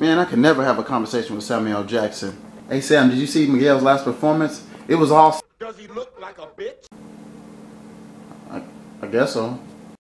Man, I could never have a conversation with Samuel Jackson. Hey Sam, did you see Miguel's last performance? It was awesome. Does he look like a bitch? I, I guess so.